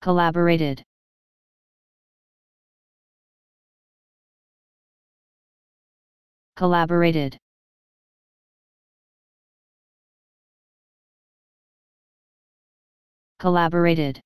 collaborated. Collaborated. Collaborated.